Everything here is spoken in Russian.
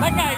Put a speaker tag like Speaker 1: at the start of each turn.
Speaker 1: Пока